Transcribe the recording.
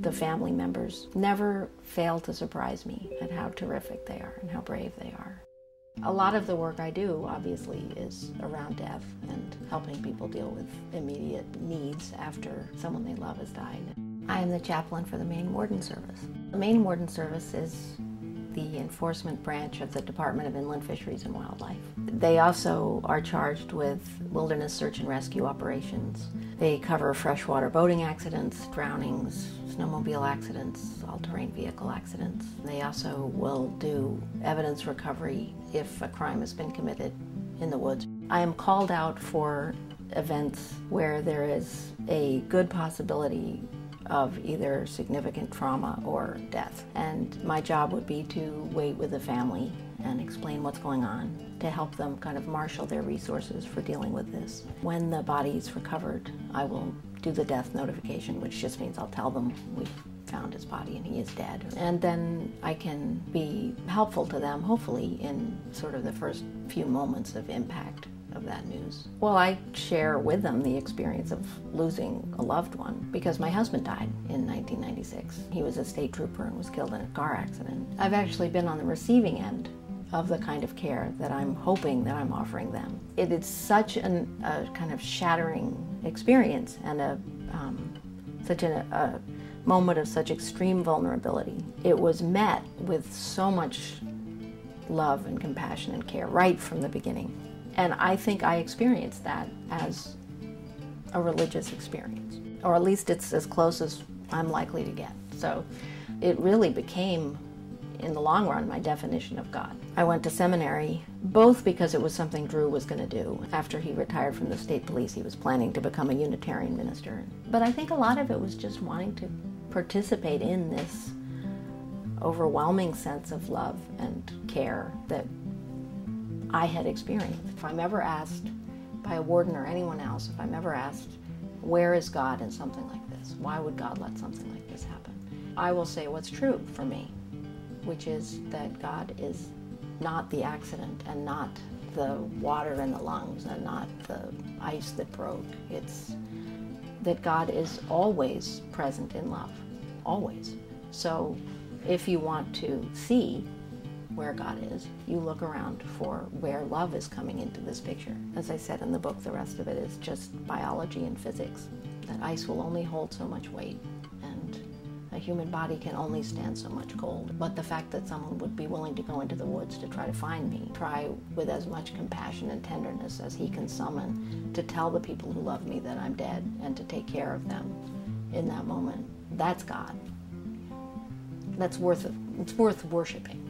The family members never fail to surprise me at how terrific they are and how brave they are. A lot of the work I do, obviously, is around death and helping people deal with immediate needs after someone they love has died. I am the chaplain for the Maine Warden Service. The Maine Warden Service is the enforcement branch of the Department of Inland Fisheries and Wildlife. They also are charged with wilderness search and rescue operations. They cover freshwater boating accidents, drownings, snowmobile accidents, all terrain vehicle accidents. They also will do evidence recovery if a crime has been committed in the woods. I am called out for events where there is a good possibility of either significant trauma or death. And my job would be to wait with the family and explain what's going on to help them kind of marshal their resources for dealing with this. When the body is recovered, I will do the death notification, which just means I'll tell them we found his body and he is dead. And then I can be helpful to them, hopefully, in sort of the first few moments of impact of that news. Well, I share with them the experience of losing a loved one because my husband died in 1996. He was a state trooper and was killed in a car accident. I've actually been on the receiving end of the kind of care that I'm hoping that I'm offering them. It is such an, a kind of shattering experience and a um, such a, a moment of such extreme vulnerability. It was met with so much love and compassion and care right from the beginning. And I think I experienced that as a religious experience, or at least it's as close as I'm likely to get. So it really became, in the long run, my definition of God. I went to seminary both because it was something Drew was going to do. After he retired from the state police, he was planning to become a Unitarian minister. But I think a lot of it was just wanting to participate in this overwhelming sense of love and care that I had experienced. If I'm ever asked by a warden or anyone else, if I'm ever asked, where is God in something like this? Why would God let something like this happen? I will say what's true for me, which is that God is not the accident and not the water in the lungs and not the ice that broke. It's that God is always present in love, always. So if you want to see where God is, you look around for where love is coming into this picture. As I said in the book, the rest of it is just biology and physics. That ice will only hold so much weight, and a human body can only stand so much cold. But the fact that someone would be willing to go into the woods to try to find me, try with as much compassion and tenderness as he can summon to tell the people who love me that I'm dead and to take care of them in that moment, that's God. That's worth it. It's worth worshiping.